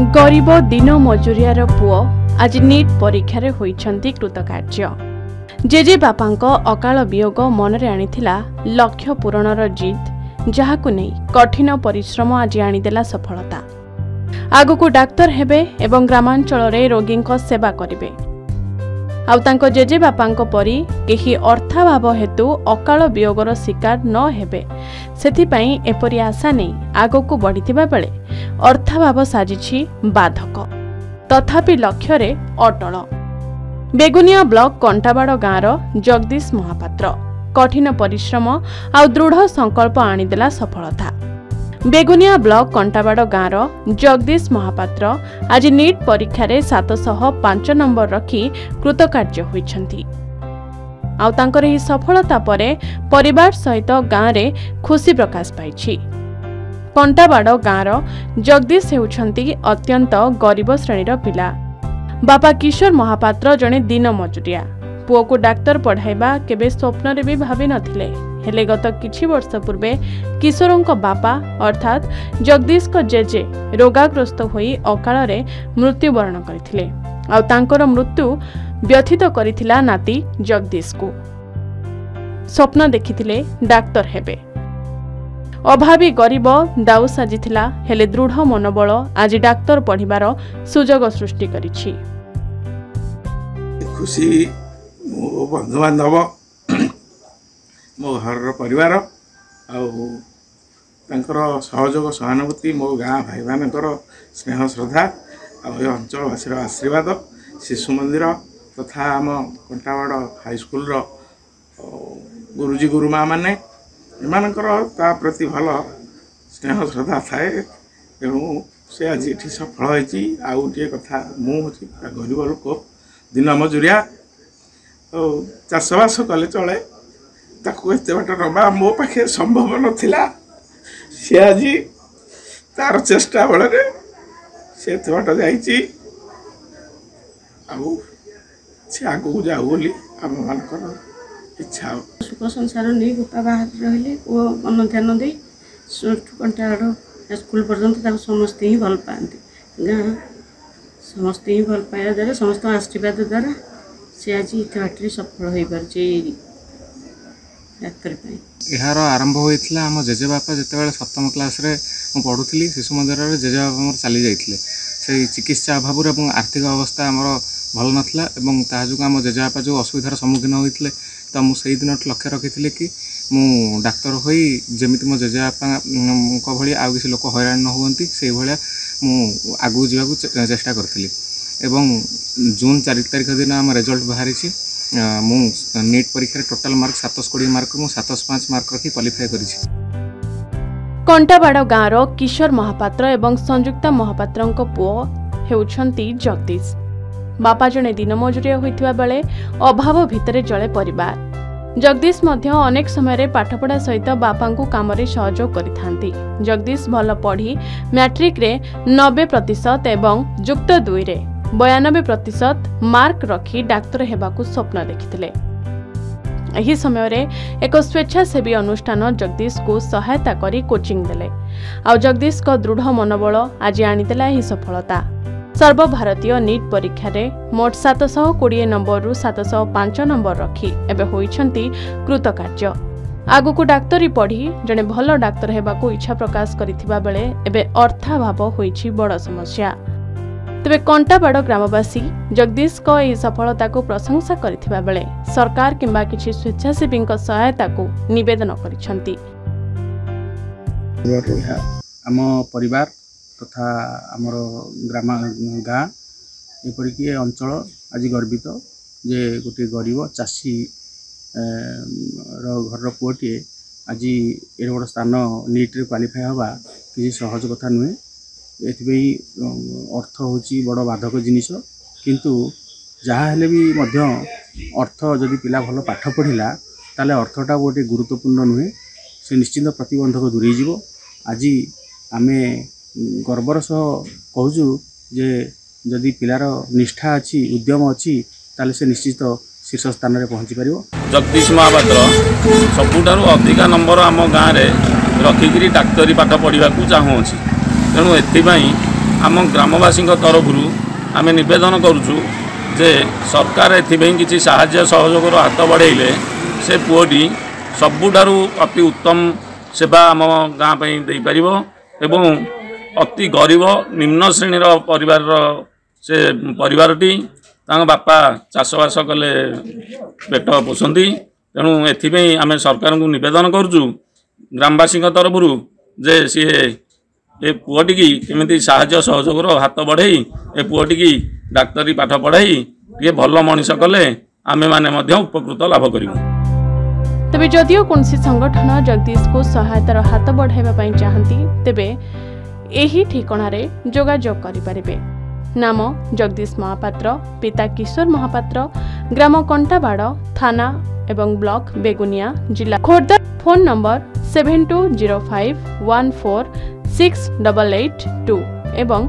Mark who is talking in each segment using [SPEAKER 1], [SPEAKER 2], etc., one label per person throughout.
[SPEAKER 1] ଗରିବ ଦିନ ମଜୁରିଆର ପୁଅ ଆଜି ନିଟ୍ ପରୀକ୍ଷାରେ ହୋଇଛନ୍ତି କୃତକାର୍ଯ୍ୟ। ଜେଜେ ବାପାଙ୍କ ଅକାଳ ବିୟୋଗ ମନରେ ଆଣିଥିଲା ଲକ୍ଷ୍ୟ ପୂରଣର ଜିଦ୍ ଯାହାକୁ ନେଇ କଠିନ ପରିଶ୍ରମ ଆଜି ଆଣିଦେଲା ସଫଳତା। ଆଗକୁ ଡାକ୍ତର ହେବେ ଏବଂ ଗ୍ରାମାଞ୍ଚଳରେ ରୋଗୀଙ୍କ ସେବା କରିବେ। ଆଉ ତାଙ୍କ ଜେଜେବାପାଙ୍କ ପରି କେହି ଅର୍ଥାଭାବ ହେତୁ ଅକାଳ ବିୟୋଗର ଶିକାର ନ ହେବେ। ସେଥିପାଇଁ ଏପରି ଆଶା ନେଇ ଆଗକୁ ବଢ଼ିଥିବା ବେଳେ ଅର୍ଥାଭାବ ସାଜିଛି ବାଧକ। ତଥାପି ଲକ୍ଷ୍ୟରେ ଅଟଳ। ବେଗୁନିଆ ବ୍ଲକ କଣ୍ଟାବାଡ଼ ଗାଁର ଜଗଦୀଶ ମହାପାତ୍ର। କଠିନ ପରିଶ୍ରମ ଆଉ ଦୃଢ଼ ସଂକଳ୍ପ ଆଣିଦେଲା ସଫଳତା। ବେଗୁନିଆ ବ୍ଲକ କଣ୍ଟାବାଡ଼ ଗାଁର ଜଗଦୀଶ ମହାପାତ୍ର ଆଜି ନିଟ୍ ପରୀକ୍ଷାରେ ସାତଶହ ପାଞ୍ଚ ନମ୍ବର ରଖି କୃତକାର୍ଯ୍ୟ ହୋଇଛନ୍ତି। ଆଉ ତାଙ୍କର ଏହି ସଫଳତା ପରେ ପରିବାର ସହିତ ଗାଁରେ ଖୁସି ପ୍ରକାଶ ପାଇଛି। କଣ୍ଟାବାଡ଼ ଗାଁର ଜଗଦୀଶ ହେଉଛନ୍ତି ଅତ୍ୟନ୍ତ ଗରିବ ଶ୍ରେଣୀର ପିଲା। ବାପା କିଶୋର ମହାପାତ୍ର ଜଣେ ଦିନ ମଜୁରିଆ। ପୁଅକୁ ଡାକ୍ତର ପଢ଼ାଇବା କେବେ ସ୍ୱପ୍ନରେ ବି ଭାବିନଥିଲେ ହେଲେ ଗତ କିଛି ବର୍ଷ ପୂର୍ବେ କିଶୋରଙ୍କ ବାପା ଅର୍ଥାତ୍ ଜଗଦୀଶଙ୍କ ଜେଜେ ରୋଗାଗ୍ରସ୍ତ ହୋଇ ଅକାଳରେ ମୃତ୍ୟୁବରଣ କରିଥିଲେ। ଆଉ ତାଙ୍କର ମୃତ୍ୟୁ ବ୍ୟଥିତ କରିଥିଲା ନାତି ଜଗଦୀଶକୁ ସ୍ୱପ୍ନ ଦେଖିଥିଲେ ଡାକ୍ତର ହେବେ। ଅଭାବୀ ଗରିବ ଦାଉ ସାଜିଥିଲା ହେଲେ ଦୃଢ଼ ମନୋବଳ ଆଜି ଡାକ୍ତର ପଢ଼ିବାର ସୁଯୋଗ ସୃଷ୍ଟି କରିଛି।
[SPEAKER 2] ଖୁସି ମୋ ବନ୍ଧୁବାନ୍ଧବ ମୋ ଘରର ପରିବାର ଆଉ ତାଙ୍କର ସହଯୋଗ ସହାନୁଭୂତି ମୋ ଗାଁ ଭାଇମାନଙ୍କର ସ୍ନେହ ଶ୍ରଦ୍ଧା ଆଉ ଏ ଅଞ୍ଚଳବାସୀର ଆଶୀର୍ବାଦ ଶିଶୁ ମନ୍ଦିର ତଥା ଆମ କଣ୍ଟାବାଡ଼ ହାଇସ୍କୁଲର ଗୁରୁଜୀ ଗୁରୁମାମାନେ ଏମାନଙ୍କର ତା ପ୍ରତି ଭଲ ସ୍ନେହ ଶ୍ରଦ୍ଧା ଥାଏ। ତେଣୁ ସେ ଆଜି ଏଠି ସଫଳ ହୋଇଛି। ଆଉ ଗୋଟିଏ କଥା ମୁଁ ହେଉଛି ଗରିବ ଲୋକ ଦିନ ମଜୁରିଆ। ଆଉ ଚାଷବାସ କଲେ ଚଳେ। ତାକୁ ଏତେ ବାଟ ନେବା ମୋ ପାଖେ ସମ୍ଭବ ନଥିଲା। ସେ ଆଜି ତାର ଚେଷ୍ଟା ବଳରେ ସେ ଏତେ ବାଟ ଯାଇଛି। ଆଉ ସେ ଆଗକୁ ଯାଉ ବୋଲି ଆମମାନଙ୍କର ଇଚ୍ଛା ଆଉ
[SPEAKER 3] ସୁଖ ସଂସାର ନେଇ ବାପା ବାହାରେ ରହିଲେ ପୁଅ ମନ ଧ୍ୟାନ ଦେଇ କଣ୍ଟାଗଡ଼ ସ୍କୁଲ ପର୍ଯ୍ୟନ୍ତ ତାକୁ ସମସ୍ତେ ହିଁ ଭଲ ପାଆନ୍ତି। ଗାଁ ସମସ୍ତେ ହିଁ ଭଲ ପାଇବା ଦ୍ୱାରା ସମସ୍ତଙ୍କ ଆଶୀର୍ବାଦ ଦ୍ୱାରା ସେ ଆଜି ଏତେ ବାଟରେ ସଫଳ ହୋଇପାରୁଛି ଏଇ ଡାକ୍ତରୀ ପାଇଁ।
[SPEAKER 4] ଏହାର ଆରମ୍ଭ ହୋଇଥିଲା ଆମ ଜେଜେବାପା ଯେତେବେଳେ ସପ୍ତମ କ୍ଲାସ୍ରେ ମୁଁ ପଢ଼ୁଥିଲି ଶିଶୁ ମନ୍ଦିରରେ ଜେଜେବାପା ମୋର ଚାଲି ଯାଇଥିଲେ। ସେଇ ଚିକିତ୍ସା ଅଭାବରୁ ଏବଂ ଆର୍ଥିକ ଅବସ୍ଥା ଆମର ଭଲ ନଥିଲା ଏବଂ ତାହା ଯୋଗୁଁ ଆମ ଜେଜେବାପା ଯେଉଁ ଅସୁବିଧାର ସମ୍ମୁଖୀନ ହୋଇଥିଲେ ତ ମୁଁ ସେଇଦିନଠୁ ଲକ୍ଷ୍ୟ ରଖିଥିଲି କି ମୁଁ ଡାକ୍ତର ହୋଇ ଯେମିତି ମୋ ଜେଜେବାପାଙ୍କ ଭଳି ଆଉ କିଛି ଲୋକ ହଇରାଣ ନ ହୁଅନ୍ତି ସେଇଭଳିଆ ମୁଁ ଆଗକୁ ଯିବାକୁ ଚେଷ୍ଟା କରିଥିଲି। ଏବଂ ଜୁନ୍ ଚାରି ତାରିଖ ଦିନ ଆମ ରେଜଲ୍ଟ ବାହାରିଛି ମୁଁ ନିଟ୍ ପରୀକ୍ଷାରେ ଟୋଟାଲ୍ ମାର୍କ ସାତଶହ କୋଡ଼ିଏ ମାର୍କରୁ ମୁଁ ସାତଶହ ପାଞ୍ଚ ମାର୍କ ରଖି କ୍ୱାଲିଫାଏ କରିଛି।
[SPEAKER 1] କଣ୍ଟାବାଡ଼ ଗାଁର କିଶୋର ମହାପାତ୍ର ଏବଂ ସଂଯୁକ୍ତା ମହାପାତ୍ରଙ୍କ ପୁଅ ହେଉଛନ୍ତି ଜଗଦୀଶ। ବାପା ଜଣେ ଦିନ ମଜୁରିଆ ହୋଇଥିବା ବେଳେ ଅଭାବ ଭିତରେ ଚଳେ ପରିବାର। ଜଗଦୀଶ ମଧ୍ୟ ଅନେକ ସମୟରେ ପାଠପଢ଼ା ସହିତ ବାପାଙ୍କୁ କାମରେ ସହଯୋଗ କରିଥାନ୍ତି। ଜଗଦୀଶ ଭଲ ପଢ଼ି ମ୍ୟାଟ୍ରିକ୍ରେ ନବେ ପ୍ରତିଶତ ଏବଂ ଯୁକ୍ତ ଦୁଇରେ ବୟାନବେ ପ୍ରତିଶତ ମାର୍କ ରଖି ଡାକ୍ତର ହେବାକୁ ସ୍ୱପ୍ନ ଦେଖିଥିଲେ। ଏହି ସମୟରେ ଏକ ସ୍ୱେଚ୍ଛାସେବୀ ଅନୁଷ୍ଠାନ ଜଗଦୀଶକୁ ସହାୟତା କରି କୋଚିଂ ଦେଲେ। ଆଉ ଜଗଦୀଶଙ୍କ ଦୃଢ଼ ମନୋବଳ ଆଜି ଆଣିଦେଲା ଏହି ସଫଳତା। ସର୍ବଭାରତୀୟ ନିଟ୍ ପରୀକ୍ଷାରେ ମୋଟ ସାତଶହ କୋଡ଼ିଏ ନମ୍ବରରୁ ସାତଶହ ପାଞ୍ଚ ନମ୍ବର ରଖି ଏବେ ହୋଇଛନ୍ତି କୃତକାର୍ଯ୍ୟ। ଆଗକୁ ଡାକ୍ତରୀ ପଢ଼ି ଜଣେ ଭଲ ଡାକ୍ତର ହେବାକୁ ଇଚ୍ଛା ପ୍ରକାଶ କରିଥିବା ବେଳେ ଏବେ ଅର୍ଥାଭାବ ହୋଇଛି ବଡ଼ ସମସ୍ୟା। ତେବେ କଣ୍ଟାବାଡ଼ ଗ୍ରାମବାସୀ ଜଗଦୀଶଙ୍କ ଏହି ସଫଳତାକୁ ପ୍ରଶଂସା କରିଥିବା ବେଳେ ସରକାର କିମ୍ବା କିଛି ସ୍ୱେଚ୍ଛାସେବୀଙ୍କ ସହାୟତାକୁ ନିବେଦନ କରିଛନ୍ତି।
[SPEAKER 5] ଆମ ପରିବାର ତଥା ଆମର ଗ୍ରାମ ଗାଁ ଏପରିକି ଏ ଅଞ୍ଚଳ ଆଜି ଗର୍ବିତ ଯେ ଗୋଟିଏ ଗରିବ ଚାଷୀ ର ଘରର ପୁଅଟିଏ ଆଜି ଏଡ଼େ ବଡ଼ ସ୍ଥାନ ନିଟ୍ରେ କ୍ୱାଲିଫାଏ ହେବା କିଛି ସହଜ କଥା ନୁହେଁ। ଏଥିପାଇଁ ଅର୍ଥ ହେଉଛି ବଡ଼ ବାଧକ ଜିନିଷ। କିନ୍ତୁ ଯାହା ହେଲେ ବି ମଧ୍ୟ ଅର୍ଥ ଯଦି ପିଲା ଭଲ ପାଠ ପଢ଼ିଲା ତାହେଲେ ଅର୍ଥଟା ଗୋଟିଏ ଗୁରୁତ୍ୱପୂର୍ଣ୍ଣ ନୁହେଁ। ସେ ନିଶ୍ଚିନ୍ତ ପ୍ରତିବନ୍ଧକ ଦୂରେଇ ଯିବ। ଆଜି ଆମେ ଗର୍ବର ସହ କହୁଛୁ ଯେ ଯଦି ପିଲାର ନିଷ୍ଠା ଅଛି ଉଦ୍ୟମ ଅଛି ତାହେଲେ ସେ ନିଶ୍ଚିତ ଶୀର୍ଷ ସ୍ଥାନରେ ପହଞ୍ଚି ପାରିବ
[SPEAKER 6] ଜଗଦୀଶ ମହାପାତ୍ର ସବୁଠାରୁ ଅଧିକା ନମ୍ବର ଆମ ଗାଁରେ ରଖିକିରି ଡାକ୍ତରୀ ପାଠ ପଢ଼ିବାକୁ ଚାହୁଁଅଛି। ତେଣୁ ଏଥିପାଇଁ ଆମ ଗ୍ରାମବାସୀଙ୍କ ତରଫରୁ ଆମେ ନିବେଦନ କରୁଛୁ ଯେ ସରକାର ଏଥିପାଇଁ କିଛି ସାହାଯ୍ୟ ସହଯୋଗର ହାତ ବଢ଼େଇଲେ ସେ ପୁଅଟି ସବୁଠାରୁ ଅତି ଉତ୍ତମ ସେବା ଆମ ଗାଁ ପାଇଁ ଦେଇପାରିବ ଏବଂ ଅତି ଗରିବ ନିମ୍ନ ଶ୍ରେଣୀର ପରିବାରର ସେ ପରିବାରଟି ତାଙ୍କ ବାପା ଚାଷବାସ କଲେ ପେଟ ପୋଷନ୍ତି। ତେଣୁ ଏଥିପାଇଁ ଆମେ ସରକାରଙ୍କୁ ନିବେଦନ କରୁଛୁ ଗ୍ରାମବାସୀଙ୍କ ତରଫରୁ ଯେ ସିଏ ଏ ପୁଅଟିକି କେମିତି ସାହାଯ୍ୟ ସହଯୋଗର ହାତ ବଢ଼େଇ ଏ ପୁଅଟିକି ଡାକ୍ତରୀ ପାଠ ପଢ଼ାଇ ଟିକେ ଭଲ ମଣିଷ କଲେ ଆମେମାନେ ମଧ୍ୟ ଉପକୃତ ଲାଭ କରିବୁ।
[SPEAKER 1] ତେବେ ଯଦିଓ କୌଣସି ସଂଗଠନ ଜଗଦୀଶକୁ ସହାୟତାର ହାତ ବଢ଼ାଇବା ପାଇଁ ଚାହାନ୍ତି ତେବେ ଏହି ଠିକଣାରେ ଯୋଗାଯୋଗ କରିପାରିବେ। ନାମ ଜଗଦୀଶ ମହାପାତ୍ର ପିତା କିଶୋର ମହାପାତ୍ର ଗ୍ରାମ କଣ୍ଟାବାଡ଼ ଥାନା ଏବଂ ବ୍ଲକ ବେଗୁନିଆ ଜିଲ୍ଲା। Khordha phone number seven two zero five one four six double eight two ଏବଂ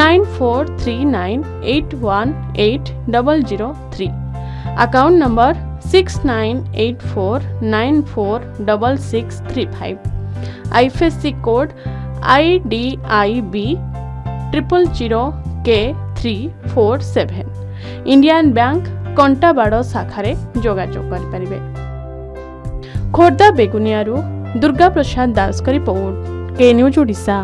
[SPEAKER 1] nine four three nine eight one eight double zero three. Account number six nine eight four nine four double six three five. IFSC code IDIB triple zero K three four seven Indian bank Kantabada ଶାଖାରେ ଯୋଗାଯୋଗ କରିପାରିବେ ଖୋର୍ଦ୍ଧା ବେଗୁନିଆରୁ ଦୁର୍ଗାପ୍ରସାଦ ଦାସଙ୍କ report K news Odisha